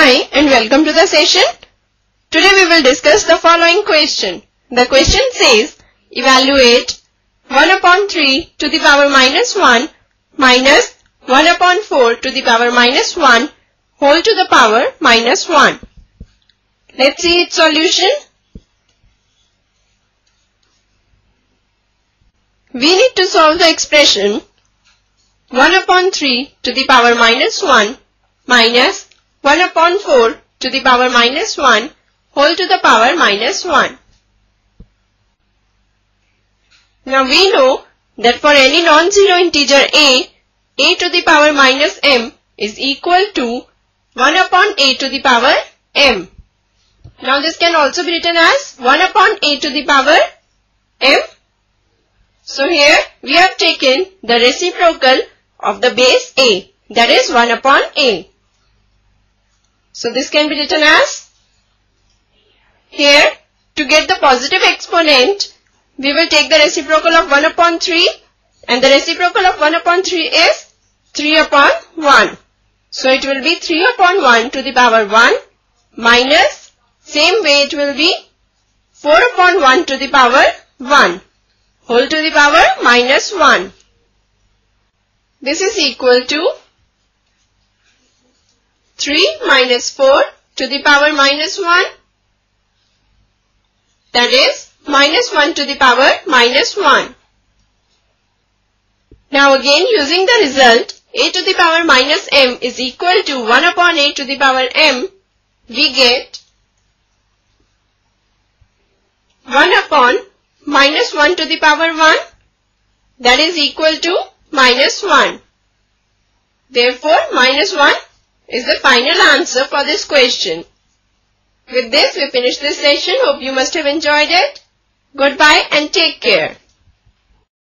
Hi and welcome to the session. Today we will discuss the following question. The question says, evaluate 1 upon 3 to the power minus 1 minus 1 upon 4 to the power minus 1 whole to the power minus 1. Let's see its solution. We need to solve the expression 1 upon 3 to the power minus 1 minus 1 upon 4 to the power minus 1 whole to the power minus 1. Now we know that for any non-zero integer a, a to the power minus m is equal to 1 upon a to the power m. Now this can also be written as 1 upon a to the power m. So here we have taken the reciprocal of the base a that is 1 upon a. So this can be written as here to get the positive exponent we will take the reciprocal of 1 upon 3 and the reciprocal of 1 upon 3 is 3 upon 1. So it will be 3 upon 1 to the power 1 minus same way it will be 4 upon 1 to the power 1 whole to the power minus 1. This is equal to 3 minus 4 to the power minus 1 that is minus 1 to the power minus 1. Now again using the result a to the power minus m is equal to 1 upon a to the power m we get 1 upon minus 1 to the power 1 that is equal to minus 1. Therefore minus 1 is the final answer for this question. With this, we finish this session. Hope you must have enjoyed it. Goodbye and take care.